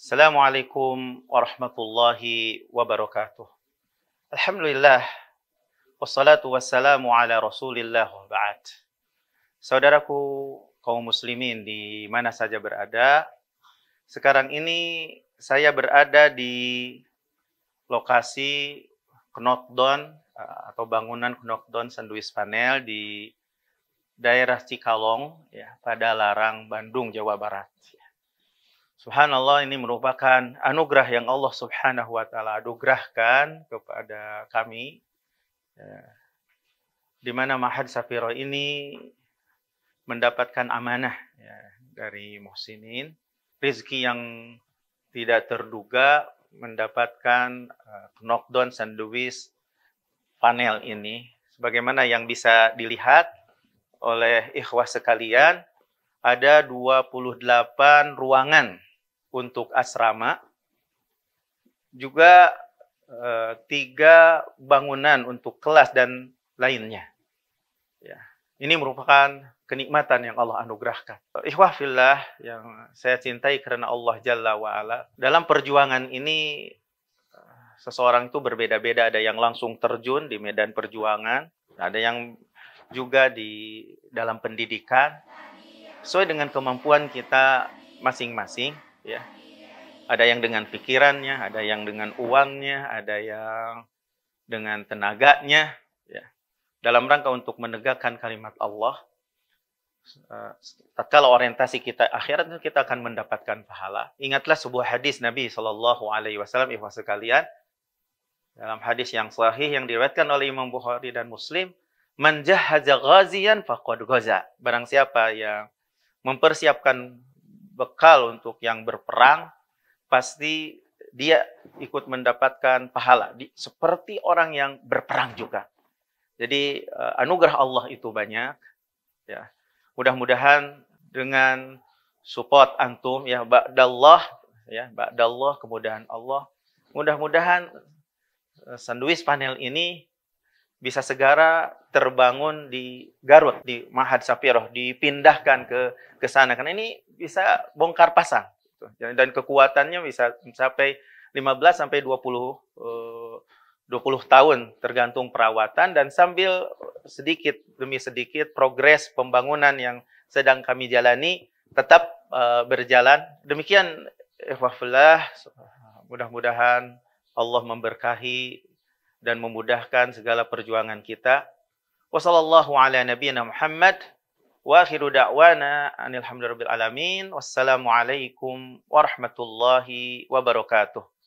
Assalamualaikum warahmatullahi wabarakatuh. Alhamdulillah wassalatu wassalamu ala Rasulillah wa ba'd. Saudaraku kaum muslimin di mana saja berada, sekarang ini saya berada di lokasi Knockdown eh, atau bangunan Knockdown Sandwich Panel di daerah Cikalong ya pada Larang Bandung Jawa Barat. Subhanallah ini merupakan anugerah yang Allah Subhanahu wa taala anugerahkan kepada kami. Ya, di mana Mahad Safiro ini mendapatkan amanah ya, dari Muhsinin, rezeki yang tidak terduga mendapatkan uh, knockdown sandwich panel ini. Sebagaimana yang bisa dilihat oleh ikhwah sekalian ada 28 ruangan untuk asrama, juga e, tiga bangunan untuk kelas dan lainnya. Ya. Ini merupakan kenikmatan yang Allah anugerahkan. Ikhwah fillah yang saya cintai karena Allah Jalla wa'ala. Dalam perjuangan ini, seseorang itu berbeda-beda. Ada yang langsung terjun di medan perjuangan. Ada yang juga di dalam pendidikan. Sesuai dengan kemampuan kita masing-masing ya. Ada yang dengan pikirannya, ada yang dengan uangnya, ada yang dengan tenaganya, ya. Dalam rangka untuk menegakkan kalimat Allah, uh, tatkala orientasi kita akhirat kita akan mendapatkan pahala. Ingatlah sebuah hadis Nabi Shallallahu Alaihi Wasallam, ikhwas sekalian, dalam hadis yang sahih yang diriwayatkan oleh Imam Bukhari dan Muslim, menjahaza ghazian faqad ghaza. Barang siapa yang mempersiapkan bekal untuk yang berperang, pasti dia ikut mendapatkan pahala di, seperti orang yang berperang juga. Jadi uh, anugerah Allah itu banyak ya. Mudah-mudahan dengan support antum ya ba'dallah ya ba'dallah kemudahan Allah. Mudah-mudahan uh, sandwich panel ini bisa segera terbangun di Garut di Mahad Sapiroh dipindahkan ke ke sana karena ini bisa bongkar pasang gitu. dan kekuatannya bisa mencapai 15 sampai 20 20 tahun tergantung perawatan dan sambil sedikit demi sedikit progres pembangunan yang sedang kami jalani tetap uh, berjalan. Demikian ikhwafillah mudah-mudahan Allah memberkahi dan memudahkan segala perjuangan kita. Wa akhiru da'wana alamin. Wassalamualaikum warahmatullahi wabarakatuh.